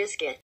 biscuit